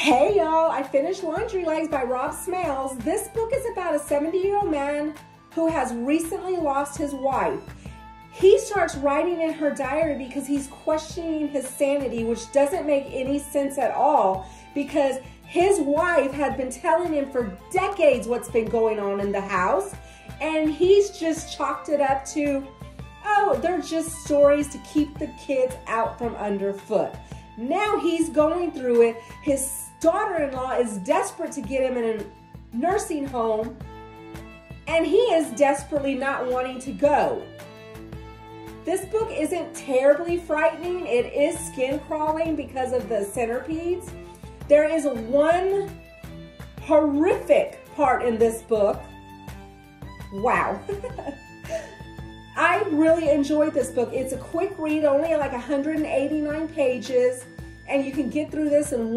Hey y'all, I finished Laundrylegs by Rob Smales. This book is about a 70 year old man who has recently lost his wife. He starts writing in her diary because he's questioning his sanity, which doesn't make any sense at all because his wife had been telling him for decades what's been going on in the house, and he's just chalked it up to, oh, they're just stories to keep the kids out from underfoot. Now he's going through it. His daughter-in-law is desperate to get him in a nursing home and he is desperately not wanting to go. This book isn't terribly frightening. It is skin crawling because of the centipedes. There is one horrific part in this book. Wow. I really enjoyed this book. It's a quick read, only like 189 pages, and you can get through this in one